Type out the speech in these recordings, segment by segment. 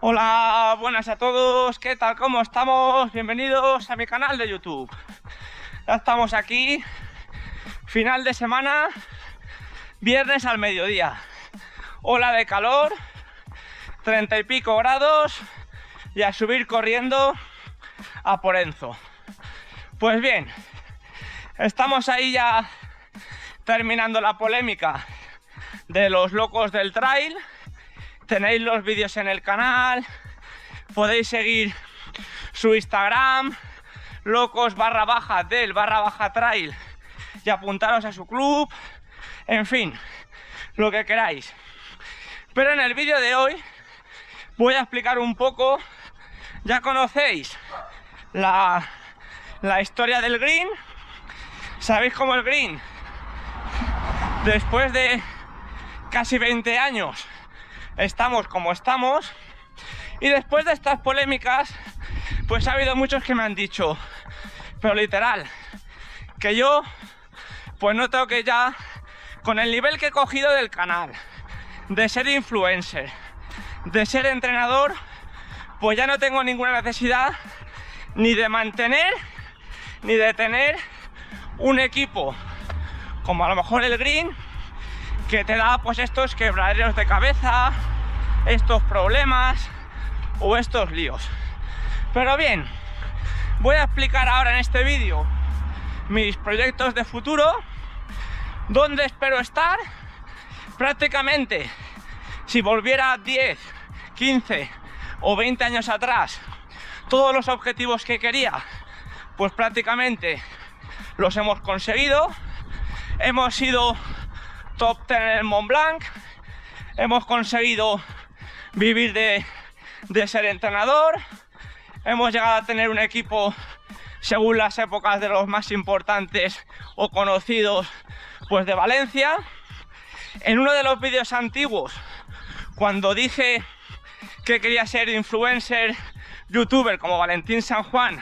Hola, buenas a todos, ¿qué tal? ¿Cómo estamos? Bienvenidos a mi canal de YouTube. Ya estamos aquí, final de semana, viernes al mediodía. Ola de calor, treinta y pico grados y a subir corriendo a Porenzo. Pues bien, estamos ahí ya terminando la polémica de los locos del trail. Tenéis los vídeos en el canal, podéis seguir su Instagram, locos barra baja del barra baja trail y apuntaros a su club, en fin, lo que queráis. Pero en el vídeo de hoy voy a explicar un poco, ya conocéis la, la historia del green, sabéis cómo el green, después de casi 20 años, estamos como estamos. Y después de estas polémicas, pues ha habido muchos que me han dicho, pero literal, que yo, pues no tengo que ya, con el nivel que he cogido del canal, de ser influencer, de ser entrenador, pues ya no tengo ninguna necesidad ni de mantener, ni de tener un equipo, como a lo mejor el Green, que te da pues estos quebraderos de cabeza, estos problemas o estos líos. Pero bien, voy a explicar ahora en este vídeo mis proyectos de futuro, dónde espero estar, prácticamente si volviera 10, 15 o 20 años atrás, todos los objetivos que quería, pues prácticamente los hemos conseguido. Hemos sido top 10 en el Mont Blanc. Hemos conseguido vivir de, de ser entrenador. Hemos llegado a tener un equipo según las épocas de los más importantes o conocidos pues de Valencia. En uno de los vídeos antiguos, cuando dije que quería ser influencer, youtuber como Valentín San Juan,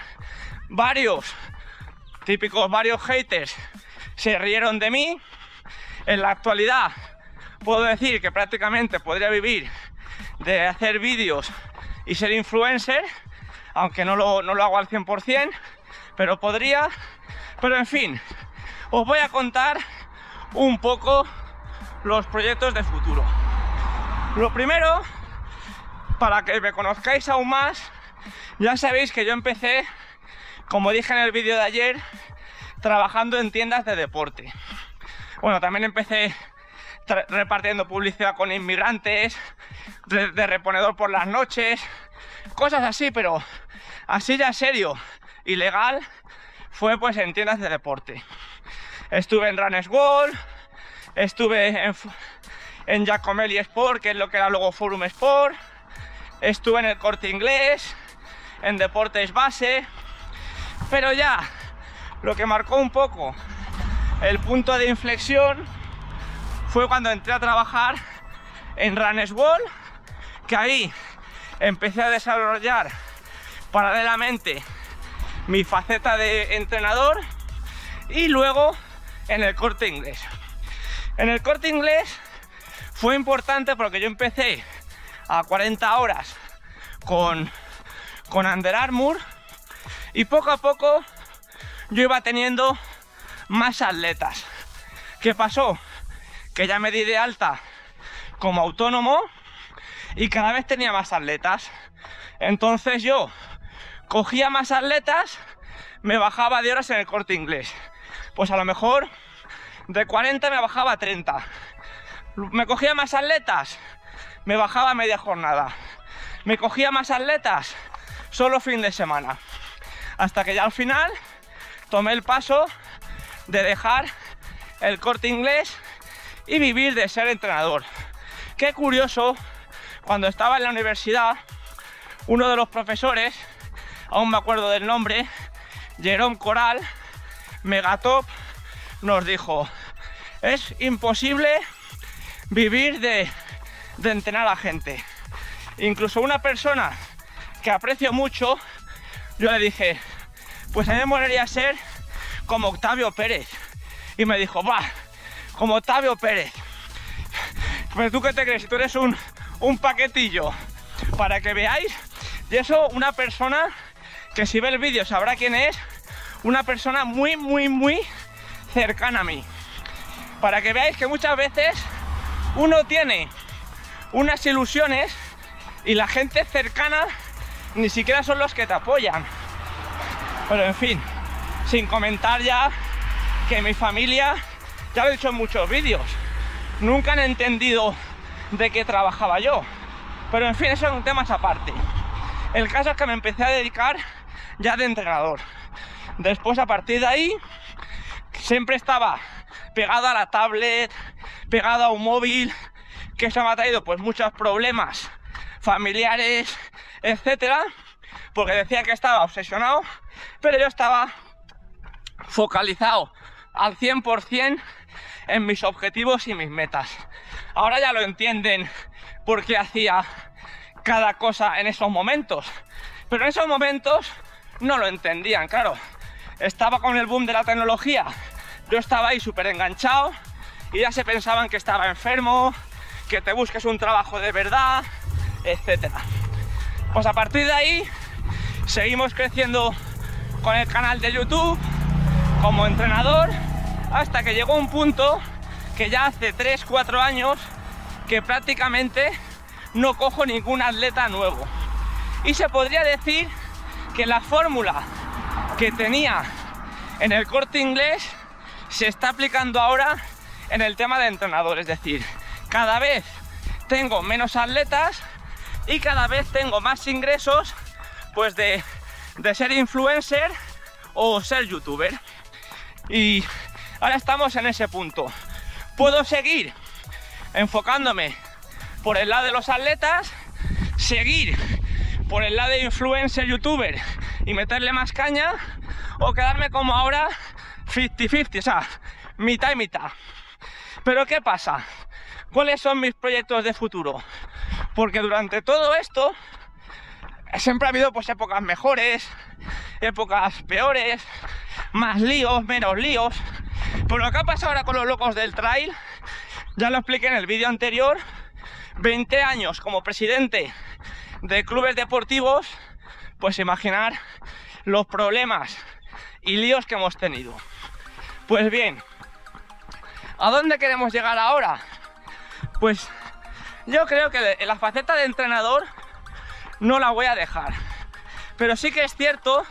varios típicos, varios haters se rieron de mí. En la actualidad puedo decir que prácticamente podría vivir de hacer vídeos y ser influencer, aunque no lo, no lo hago al 100%, pero podría. Pero en fin, os voy a contar un poco los proyectos de futuro. Lo primero, para que me conozcáis aún más, ya sabéis que yo empecé, como dije en el vídeo de ayer, trabajando en tiendas de deporte. Bueno, también empecé repartiendo publicidad con inmigrantes, de, reponedor por las noches, cosas así, pero así ya serio y legal fue pues en tiendas de deporte. Estuve en Runners World, estuve en, en Giacomelli Sport, que es lo que era luego Forum Sport, estuve en el Corte Inglés, en Deportes Base, pero ya lo que marcó un poco el punto de inflexión fue cuando entré a trabajar en Runners que ahí empecé a desarrollar paralelamente mi faceta de entrenador y luego en el corte inglés. En el corte inglés fue importante porque yo empecé a 40 horas con, con Under Armour y poco a poco yo iba teniendo más atletas. ¿Qué pasó? Que ya me di de alta como autónomo y cada vez tenía más atletas. Entonces yo cogía más atletas, me bajaba de horas en el corte inglés. Pues a lo mejor de 40 me bajaba a 30. Me cogía más atletas, me bajaba media jornada. Me cogía más atletas, solo fin de semana. Hasta que ya al final tomé el paso de dejar el corte inglés y vivir de ser entrenador. Qué curioso, cuando estaba en la universidad, uno de los profesores, aún me acuerdo del nombre, Jerome Coral, Megatop, nos dijo, es imposible vivir de, de entrenar a gente. Incluso una persona que aprecio mucho, yo le dije, pues a mí me molaría ser como Octavio Pérez. Y me dijo, va, como Octavio Pérez. Pero tú qué te crees, si tú eres un, un paquetillo, para que veáis, y eso una persona que si ve el vídeo sabrá quién es, una persona muy, muy, muy cercana a mí. Para que veáis que muchas veces uno tiene unas ilusiones y la gente cercana ni siquiera son los que te apoyan. Pero en fin, sin comentar ya que mi familia, ya lo he dicho en muchos vídeos, nunca han entendido de qué trabajaba yo. Pero en fin, eso es un tema aparte. El caso es que me empecé a dedicar ya de entrenador. Después, a partir de ahí, siempre estaba pegado a la tablet, pegado a un móvil, que eso me ha traído pues muchos problemas familiares, etcétera, porque decía que estaba obsesionado, pero yo estaba focalizado al 100% en mis objetivos y mis metas. Ahora ya lo entienden por qué hacía cada cosa en esos momentos, pero en esos momentos no lo entendían, claro. Estaba con el boom de la tecnología, yo estaba ahí súper enganchado y ya se pensaban que estaba enfermo, que te busques un trabajo de verdad, etcétera. Pues a partir de ahí seguimos creciendo con el canal de YouTube como entrenador hasta que llegó un punto que ya hace 3-4 años que prácticamente no cojo ningún atleta nuevo. Y se podría decir que la fórmula que tenía en el corte inglés se está aplicando ahora en el tema de entrenador, es decir, cada vez tengo menos atletas y cada vez tengo más ingresos pues de, ser influencer o ser youtuber. Y ahora estamos en ese punto. Puedo seguir enfocándome por el lado de los atletas, seguir por el lado de influencer youtuber y meterle más caña o quedarme como ahora 50-50, o sea, mitad y mitad. Pero ¿qué pasa? ¿Cuáles son mis proyectos de futuro? Porque durante todo esto siempre ha habido pues épocas mejores, épocas peores, más líos, menos líos. Pero lo que ha pasado ahora con los locos del trail, ya lo expliqué en el vídeo anterior, 20 años como presidente de clubes deportivos, pues imaginar los problemas y líos que hemos tenido. Pues bien, ¿a dónde queremos llegar ahora? Pues yo creo que la faceta de entrenador no la voy a dejar. Pero sí que es cierto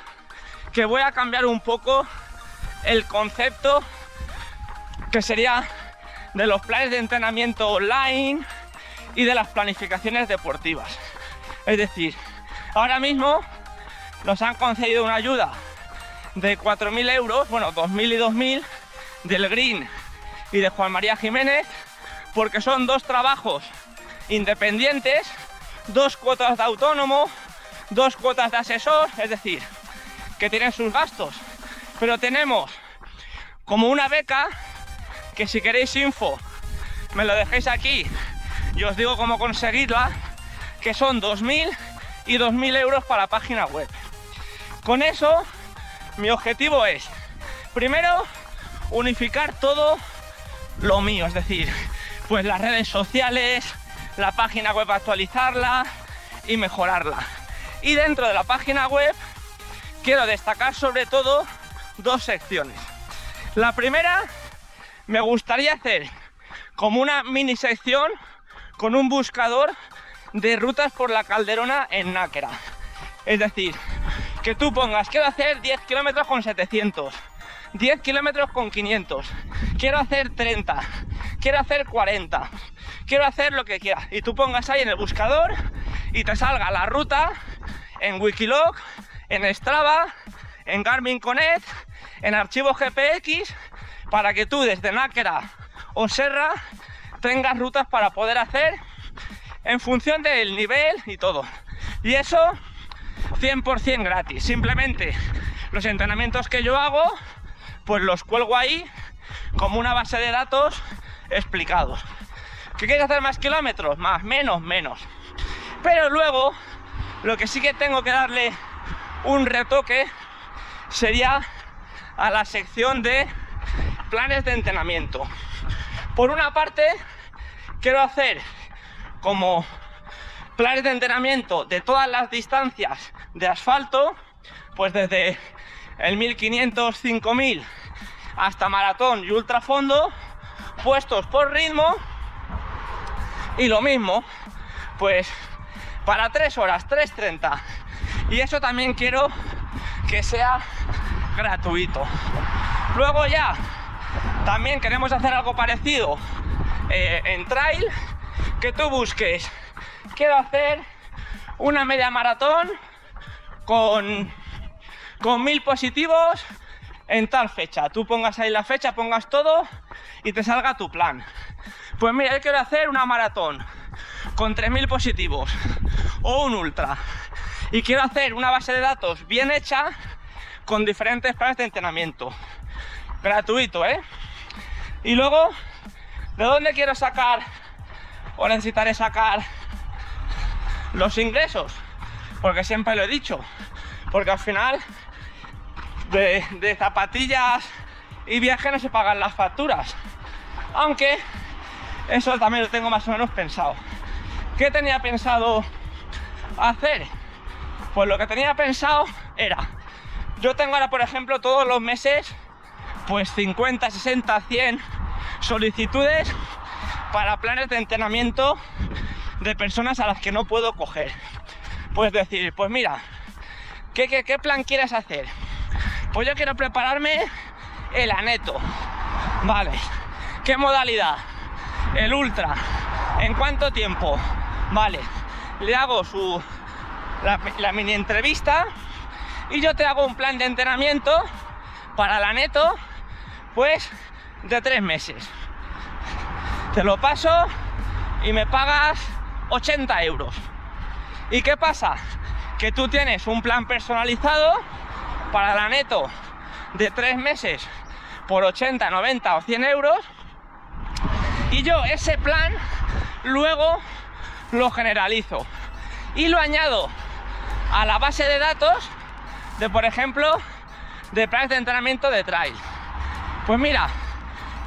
que voy a cambiar un poco el concepto que sería de los planes de entrenamiento online y de las planificaciones deportivas. Es decir, ahora mismo nos han concedido una ayuda de 4.000 euros, bueno, 2.000 y 2.000 del Green y de Juan María Jiménez porque son dos trabajos independientes, dos cuotas de autónomo, dos cuotas de asesor, es decir, que tienen sus gastos. Pero tenemos como una beca que si queréis info me lo dejéis aquí y os digo cómo conseguirla, que son 2.000 y 2.000 euros para la página web. Con eso, mi objetivo es, primero, unificar todo lo mío, es decir, pues las redes sociales, la página web actualizarla y mejorarla. Y dentro de la página web quiero destacar sobre todo dos secciones. La primera me gustaría hacer como una mini sección con un buscador de rutas por la calderona en Náquera. Es decir, que tú pongas, quiero hacer 10 kilómetros con 700, 10 kilómetros con 500, quiero hacer 30, quiero hacer 40, quiero hacer lo que quiera. Y tú pongas ahí en el buscador y te salga la ruta en Wikilog, en Strava, en Garmin Connect, en archivo GPX, para que tú desde Náquera o Serra tengas rutas para poder hacer en función del nivel y todo. Y eso 100% gratis. Simplemente los entrenamientos que yo hago, pues los cuelgo ahí como una base de datos explicados. ¿Qué quieres hacer más kilómetros? Más, menos, menos. Pero luego, lo que sí que tengo que darle un retoque sería a la sección de planes de entrenamiento. Por una parte, quiero hacer como planes de entrenamiento de todas las distancias de asfalto, pues desde el 1500, 5000 hasta maratón y ultrafondo, puestos por ritmo. Y lo mismo, pues para 3 horas, 3.30. Y eso también quiero que sea gratuito. Luego ya, también queremos hacer algo parecido eh, en trail, que tú busques, quiero hacer una media maratón con, con mil positivos en tal fecha. Tú pongas ahí la fecha, pongas todo y te salga tu plan. Pues mira, yo quiero hacer una maratón con 3.000 positivos o un ultra. Y quiero hacer una base de datos bien hecha con diferentes planes de entrenamiento. Gratuito, ¿eh? Y luego, ¿de dónde quiero sacar o necesitaré sacar los ingresos? Porque siempre lo he dicho. Porque al final de, zapatillas y viajes no se pagan las facturas. Aunque eso también lo tengo más o menos pensado. ¿Qué tenía pensado hacer? Pues lo que tenía pensado era, yo tengo ahora por ejemplo todos los meses pues 50, 60, 100 solicitudes para planes de entrenamiento de personas a las que no puedo coger. Pues decir, pues mira, ¿qué, qué, qué plan quieres hacer? Pues yo quiero prepararme el aneto. Vale. ¿Qué modalidad? El ultra. ¿En cuánto tiempo? Vale. Le hago su la, mini entrevista y yo te hago un plan de entrenamiento para el aneto, pues de tres meses. Te lo paso y me pagas 80 euros. ¿Y qué pasa? Que tú tienes un plan personalizado para la neto de tres meses por 80, 90 o 100 euros. Y yo ese plan luego lo generalizo. Y lo añado a la base de datos de por ejemplo de planes de entrenamiento de trail. Pues mira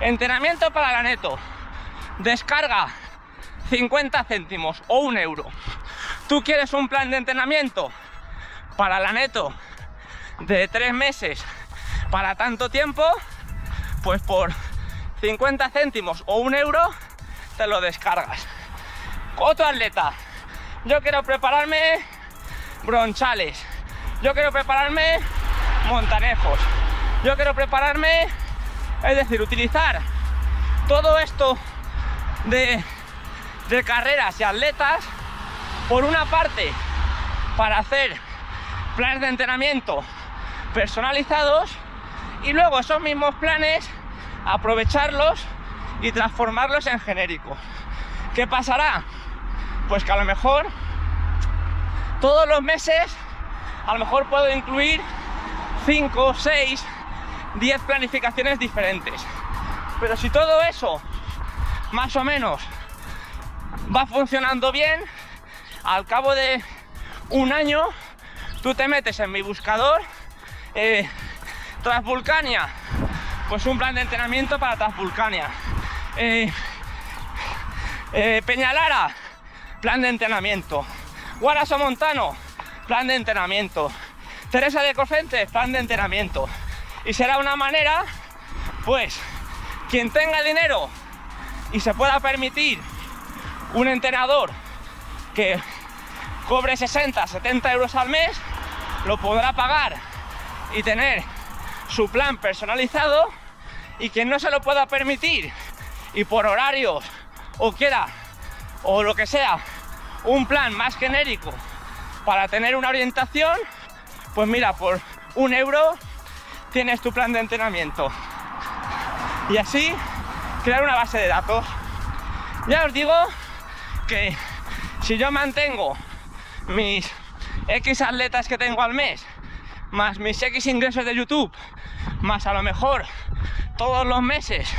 entrenamiento para la neto. Descarga 50 céntimos o un euro. Tú quieres un plan de entrenamiento para la neto de tres meses para tanto tiempo, pues por 50 céntimos o un euro te lo descargas. Otro atleta, yo quiero prepararme bronchales, yo quiero prepararme montanejos, yo quiero prepararme, es decir, utilizar todo esto de, de carreras y atletas, por una parte, para hacer planes de entrenamiento personalizados y luego esos mismos planes aprovecharlos y transformarlos en genérico. ¿Qué pasará? Pues que a lo mejor todos los meses a lo mejor puedo incluir 5, 6, 10 planificaciones diferentes. Pero si todo eso más o menos va funcionando bien, al cabo de un año tú te metes en mi buscador eh, Transvulcania, pues un plan de entrenamiento para Transvulcania. Eh, eh, Peñalara, plan de entrenamiento. Guaraso Montano, plan de entrenamiento. Teresa de Cofente, plan de entrenamiento. Y será una manera, pues, quien tenga dinero y se pueda permitir un entrenador que cobre 60, 70 euros al mes, lo podrá pagar y tener su plan personalizado y quien no se lo pueda permitir. Y por horarios o quiera o lo que sea un plan más genérico para tener una orientación pues mira por un euro tienes tu plan de entrenamiento. Y así crear una base de datos. Ya os digo que si yo mantengo mis X atletas que tengo al mes más mis X ingresos de YouTube, más a lo mejor todos los meses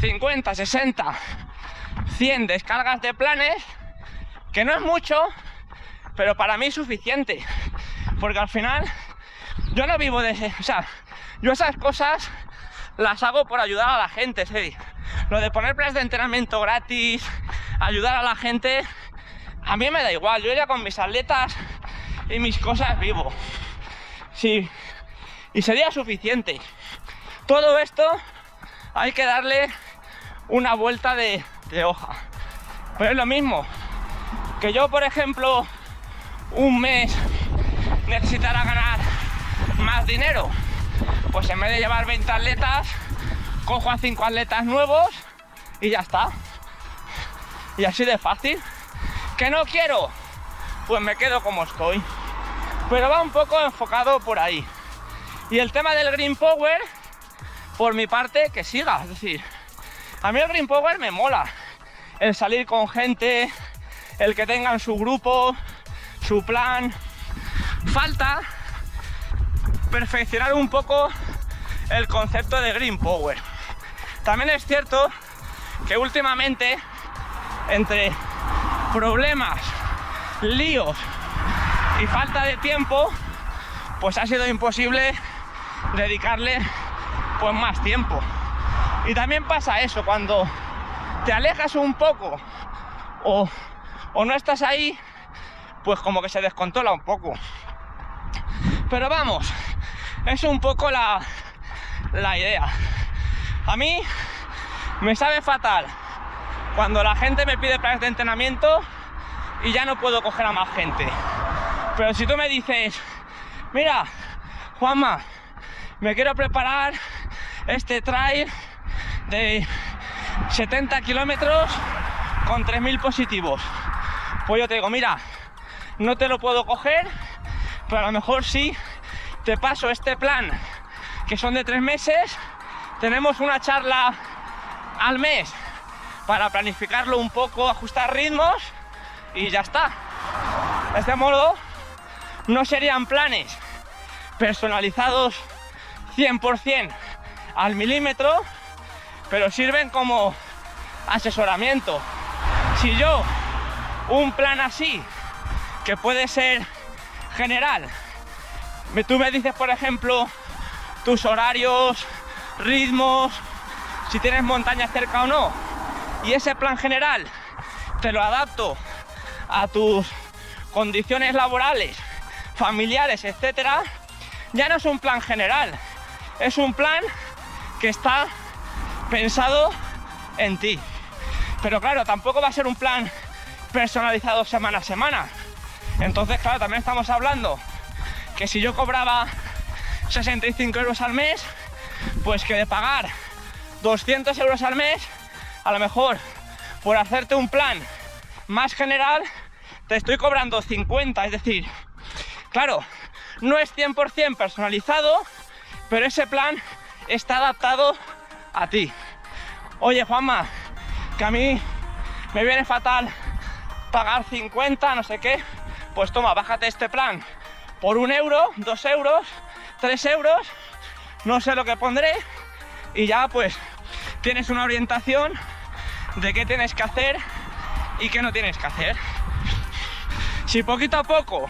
50, 60, 100 descargas de planes, que no es mucho, pero para mí es suficiente, porque al final yo no vivo de... O sea, yo esas cosas las hago por ayudar a la gente, lo de poner planes de entrenamiento gratis, ayudar a la gente, a mí me da igual, yo ya con mis atletas y mis cosas vivo. Y sería suficiente. Todo esto hay que darle una vuelta de, de hoja. Pero es lo mismo que yo, por ejemplo, un mes necesitara ganar más dinero. Pues en vez de llevar 20 atletas, cojo a 5 atletas nuevos y ya está. Y así de fácil. ¿Que no quiero? Pues me quedo como estoy. Pero va un poco enfocado por ahí. Y el tema del Green Power, por mi parte, que siga. Es decir, a mí el Green Power me mola. El salir con gente, el que tengan su grupo, su plan. Falta perfeccionar un poco el concepto de Green Power. También es cierto que últimamente entre problemas, líos y falta de tiempo, pues ha sido imposible dedicarle pues más tiempo. Y también pasa eso, cuando te alejas un poco o, o no estás ahí, pues como que se descontrola un poco. Pero vamos, es un poco la, la idea. A mí me sabe fatal cuando la gente me pide planes de entrenamiento y ya no puedo coger a más gente. Pero si tú me dices, mira, Juanma, me quiero preparar este trail de 70 kilómetros con 3.000 positivos. Pues yo te digo, mira, no te lo puedo coger, pero a lo mejor sí te paso este plan que son de tres meses. Tenemos una charla al mes para planificarlo un poco, ajustar ritmos y ya está. De este modo, no serían planes personalizados 100% al milímetro, pero sirven como asesoramiento. Si yo un plan así, que puede ser general, tú me dices, por ejemplo, tus horarios, ritmos, si tienes montaña cerca o no, y ese plan general te lo adapto a tus condiciones laborales, familiares, etcétera, ya no es un plan general, es un plan que está pensado en ti. Pero claro, tampoco va a ser un plan personalizado semana a semana. Entonces, claro, también estamos hablando que si yo cobraba 65 euros al mes, pues que de pagar 200 euros al mes, a lo mejor por hacerte un plan más general, te estoy cobrando 50, es decir, claro, no es 100% personalizado, pero ese plan está adaptado a ti. Oye, Juanma, que a mí me viene fatal pagar 50, no sé qué, pues toma, bájate este plan por un euro, dos euros, tres euros, no sé lo que pondré, y ya pues tienes una orientación de qué tienes que hacer y qué no tienes que hacer. Si poquito a poco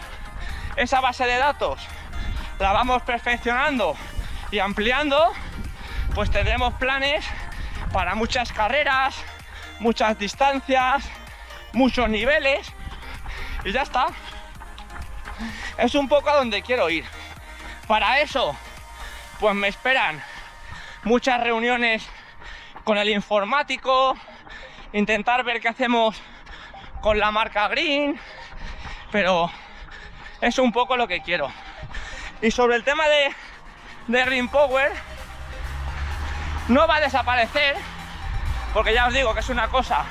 esa base de datos la vamos perfeccionando y ampliando, pues tendremos planes para muchas carreras, muchas distancias, muchos niveles y ya está. Es un poco a donde quiero ir. Para eso, pues me esperan muchas reuniones con el informático, intentar ver qué hacemos con la marca Green, pero es un poco lo que quiero. Y sobre el tema de, de Green Power, no va a desaparecer, porque ya os digo que es una cosa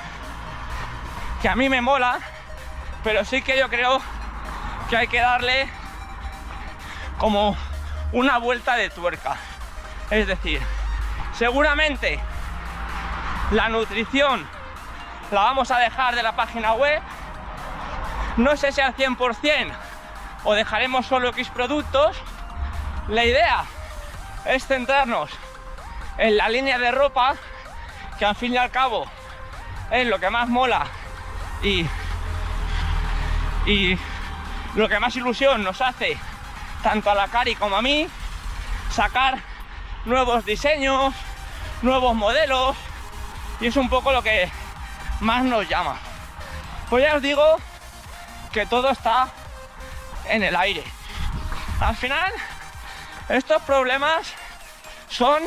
que a mí me mola, pero sí que yo creo que hay que darle como una vuelta de tuerca. Es decir, seguramente la nutrición la vamos a dejar de la página web. No sé si al 100% o dejaremos solo X productos. La idea es centrarnos en la línea de ropa, que al fin y al cabo es lo que más mola y, y lo que más ilusión nos hace tanto a la Cari como a mí, sacar nuevos diseños, nuevos modelos Y es un poco lo que más nos llama. Pues ya os digo que todo está en el aire. Al final, estos problemas son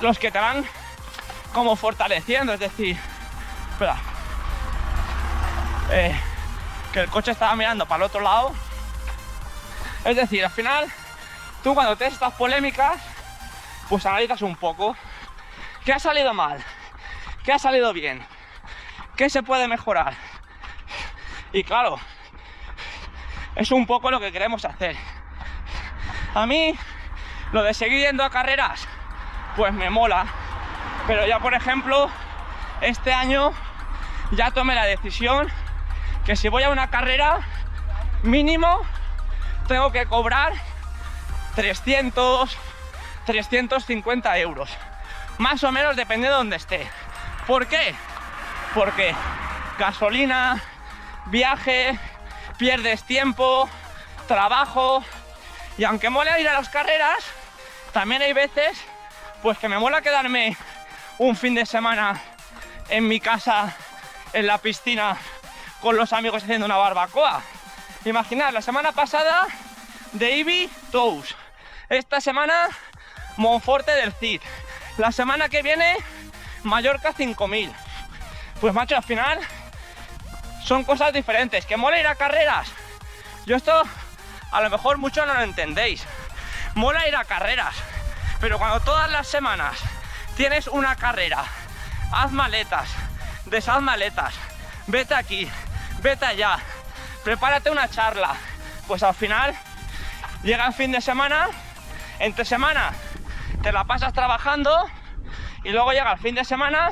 los que te van como fortaleciendo, es decir, eh, que el coche estaba mirando para el otro lado. Es decir, al final, tú cuando tienes estas polémicas, pues analizas un poco qué ha salido mal, qué ha salido bien, qué se puede mejorar. Y claro, es un poco lo que queremos hacer. A mí, lo de seguir yendo a carreras, pues me mola. Pero ya, por ejemplo, este año ya tomé la decisión que si voy a una carrera, mínimo tengo que cobrar 300, 350 euros. Más o menos depende de donde esté. ¿Por qué? Porque gasolina, viaje, pierdes tiempo, trabajo. Y aunque mola ir a las carreras, también hay veces pues que me mola quedarme un fin de semana en mi casa, en la piscina, con los amigos haciendo una barbacoa. Imaginad, la semana pasada de Ibi. Esta semana Monforte del Cid. La semana que viene Mallorca 5000. Pues macho, al final son cosas diferentes. ¿Que mola ir a carreras? Yo esto a lo mejor muchos no lo entendéis. Mola ir a carreras. Pero cuando todas las semanas tienes una carrera, haz maletas, deshaz maletas, vete aquí, vete allá, prepárate una charla. Pues al final llega el fin de semana, entre semana te la pasas trabajando y luego llega el fin de semana,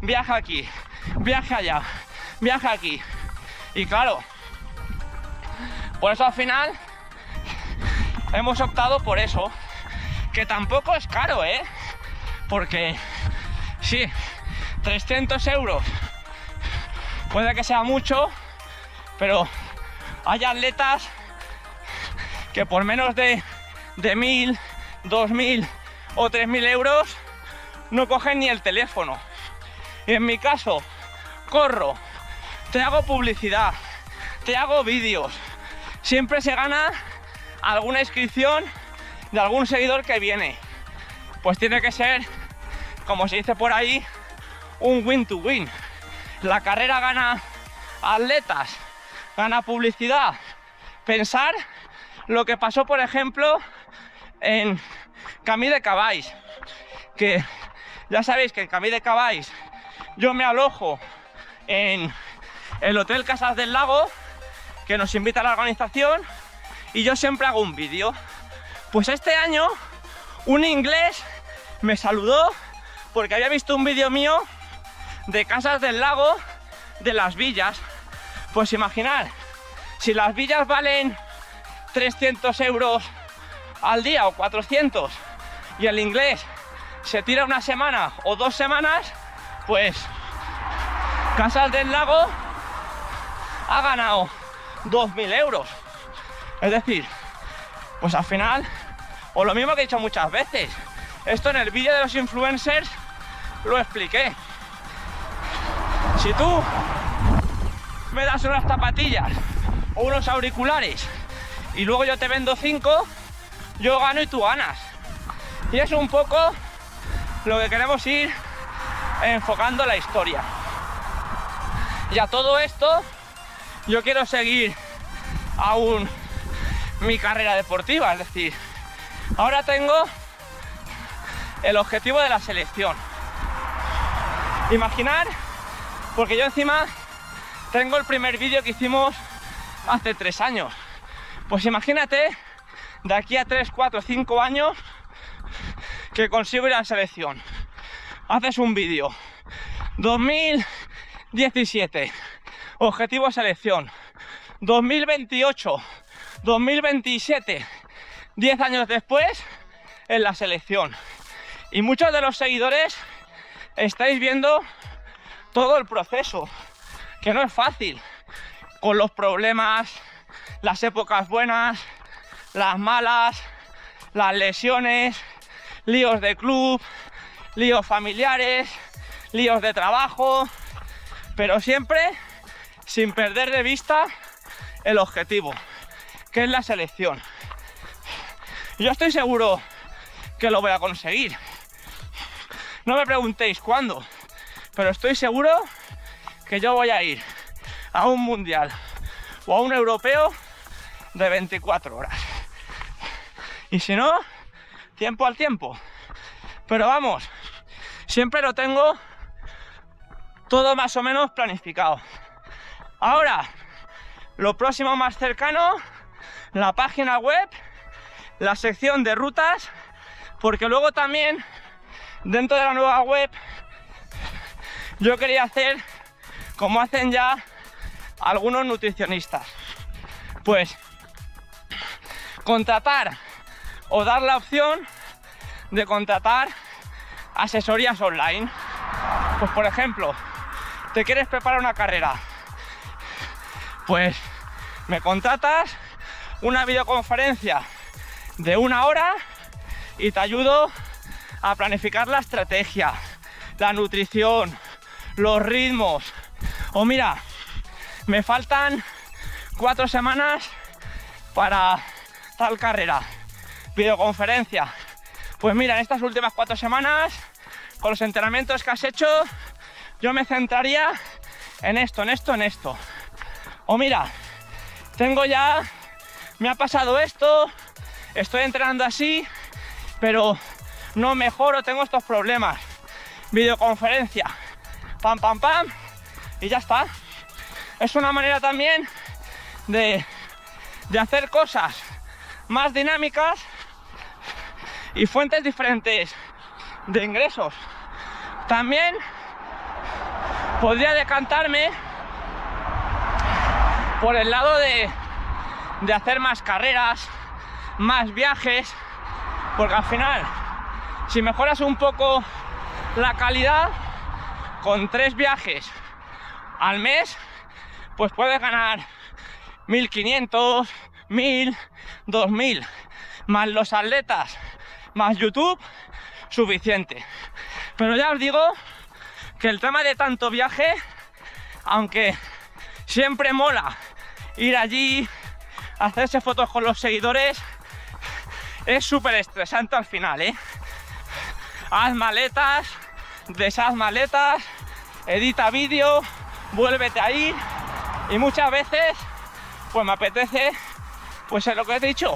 viaja aquí, viaja allá, viaja aquí. Y claro, por eso al final hemos optado por eso, que tampoco es caro, ¿eh? Porque sí, 300 euros puede que sea mucho, pero hay atletas que por menos de, de 1000, 2000 o 3000 euros no cogen ni el teléfono. Y en mi caso, corro, te hago publicidad, te hago vídeos. Siempre se gana alguna inscripción de algún seguidor que viene. Pues tiene que ser, como se dice por ahí, un win to win. La carrera gana atletas, gana publicidad. Pensar lo que pasó, por ejemplo, en Camí de Cabáis, que ya sabéis que en Camí de Cabáis yo me alojo en el Hotel Casas del Lago, que nos invita a la organización, y yo siempre hago un vídeo. Pues este año un inglés me saludó porque había visto un vídeo mío de Casas del Lago de las villas. Pues imaginar, si las villas valen 300 euros al día o 400 y el inglés se tira una semana o dos semanas, pues Casas del Lago ha ganado 2.000 euros. Es decir, pues al final, o lo mismo que he dicho muchas veces, esto en el vídeo de los influencers lo expliqué. Si tú me das unas zapatillas o unos auriculares y luego yo te vendo cinco, yo gano y tú ganas. Y es un poco lo que queremos ir enfocando la historia. Y a todo esto, yo quiero seguir aún mi carrera deportiva, es decir, ahora tengo el objetivo de la selección. Imaginar, porque yo encima tengo el primer vídeo que hicimos hace tres años. Pues imagínate, de aquí a tres, cuatro, cinco años, que consigo ir a la selección. Haces un vídeo. 2017, objetivo selección. 2028, 2027, 10 años después, en la selección. Y muchos de los seguidores estáis viendo todo el proceso, que no es fácil, con los problemas, las épocas buenas, las malas, las lesiones, líos de club, líos familiares, líos de trabajo, pero siempre sin perder de vista el objetivo, que es la selección. Yo estoy seguro que lo voy a conseguir. No me preguntéis cuándo, pero estoy seguro que yo voy a ir a un mundial o a un europeo de 24 horas. Y si no, tiempo al tiempo. Pero vamos, siempre lo tengo todo más o menos planificado. Ahora, lo próximo más cercano, la página web, la sección de rutas, porque luego también dentro de la nueva web yo quería hacer como hacen ya algunos nutricionistas. Pues contratar o dar la opción de contratar asesorías online. Pues por ejemplo, te quieres preparar una carrera, pues me contratas una videoconferencia de una hora y te ayudo a planificar la estrategia, la nutrición, los ritmos. O mira, me faltan cuatro semanas para tal carrera. Videoconferencia. Pues mira, en estas últimas cuatro semanas, con los entrenamientos que has hecho, yo me centraría en esto, en esto, en esto. O mira, tengo ya, me ha pasado esto, estoy entrenando así, pero no mejoro, tengo estos problemas. Videoconferencia, pam, pam, pam, y ya está. Es una manera también de, de hacer cosas más dinámicas y fuentes diferentes de ingresos. También podría decantarme por el lado de, de hacer más carreras, más viajes, porque al final, si mejoras un poco la calidad, con tres viajes al mes, pues puedes ganar 1500, 1000, 2000, más los atletas, más YouTube, suficiente. Pero ya os digo que el tema de tanto viaje, aunque siempre mola ir allí, hacerse fotos con los seguidores, es súper estresante al final, ¿eh? Haz maletas, deshaz maletas, edita vídeo, vuélvete a ir y muchas veces pues me apetece, pues es lo que he dicho,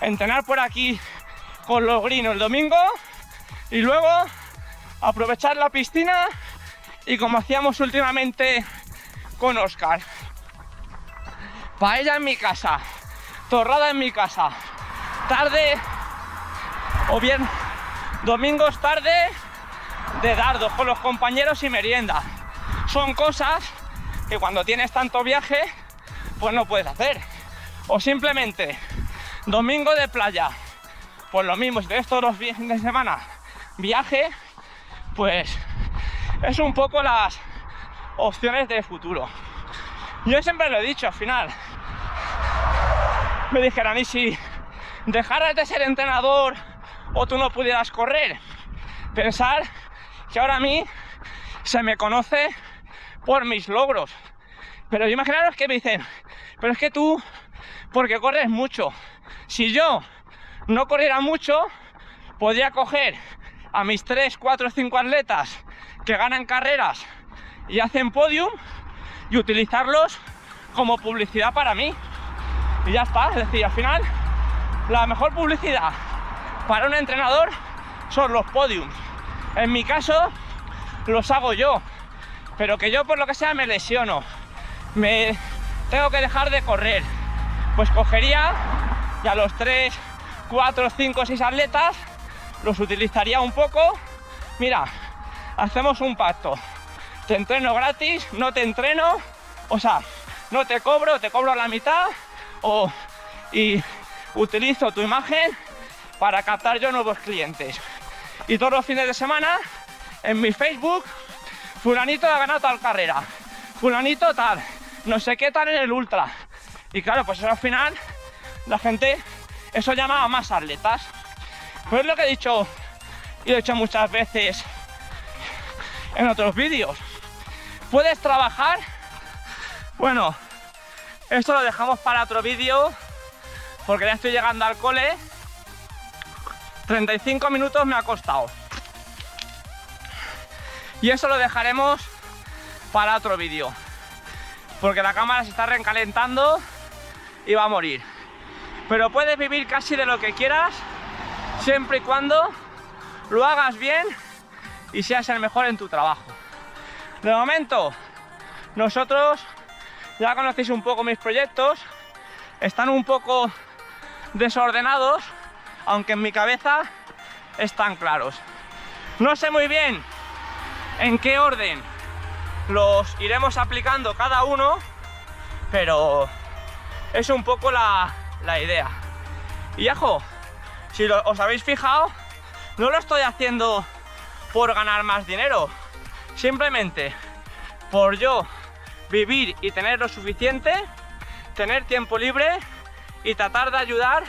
entrenar por aquí con los grinos el domingo y luego aprovechar la piscina y como hacíamos últimamente con Oscar. Paella en mi casa, torrada en mi casa, tarde o bien domingos tarde de dardos con los compañeros y merienda. Son cosas que cuando tienes tanto viaje, pues no puedes hacer. O simplemente domingo de playa, pues lo mismo, si tienes todos los fines de semana viaje, pues es un poco las opciones de futuro. Yo siempre lo he dicho, al final, me dijeran, ¿y si dejaras de ser entrenador o tú no pudieras correr? Pensar que ahora a mí se me conoce por mis logros. Pero imaginaros que me dicen, pero es que tú, porque corres mucho, si yo no corriera mucho, podría coger a mis 3, 4, 5 atletas que ganan carreras y hacen podium y utilizarlos como publicidad para mí. Y ya está, es decir, al final la mejor publicidad para un entrenador son los podiums. En mi caso los hago yo, pero que yo por lo que sea me lesiono, me tengo que dejar de correr, pues cogería ya los 3, 4, 5, 6 atletas, los utilizaría un poco. Mira, hacemos un pacto. Te entreno gratis, no te entreno, o sea, no te cobro, te cobro la mitad, o y utilizo tu imagen para captar yo nuevos clientes. Y todos los fines de semana en mi Facebook, fulanito ha ganado tal carrera, fulanito tal, no sé qué tal en el ultra. Y claro, pues al final la gente eso llama a más atletas. Pues es lo que he dicho y lo he dicho muchas veces. en otros vídeos. ¿Puedes trabajar? Bueno, esto lo dejamos para otro vídeo porque ya estoy llegando al cole. 35 minutos me ha costado. Y eso lo dejaremos para otro vídeo. Porque la cámara se está recalentando y va a morir. Pero puedes vivir casi de lo que quieras siempre y cuando lo hagas bien y seas el mejor en tu trabajo. De momento, nosotros ya conocéis un poco mis proyectos, están un poco desordenados, aunque en mi cabeza están claros. No sé muy bien en qué orden los iremos aplicando cada uno, pero es un poco la, la idea. Y ajo, si os habéis fijado, no lo estoy haciendo por ganar más dinero, simplemente por yo vivir y tener lo suficiente, tener tiempo libre y tratar de ayudar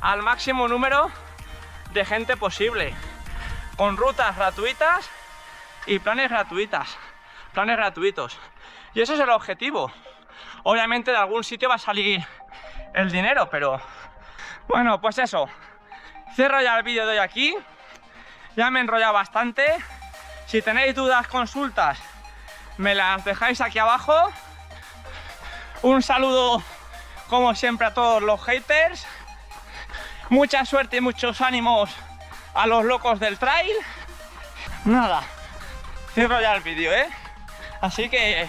al máximo número de gente posible, con rutas gratuitas y planes gratuitas, planes gratuitos. Y ese es el objetivo. Obviamente de algún sitio va a salir el dinero, pero bueno, pues eso. Cierro ya el vídeo de hoy aquí. Ya me he enrollado bastante. Si tenéis dudas, consultas, me las dejáis aquí abajo. Un saludo, como siempre, a todos los haters. Mucha suerte y muchos ánimos a los locos del trail. Nada, cierro ya el vídeo, ¿eh? Así que,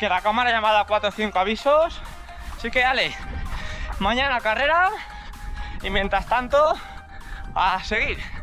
que la cámara llamada 4 o 5 avisos. Así que, dale, mañana carrera y mientras tanto, a seguir.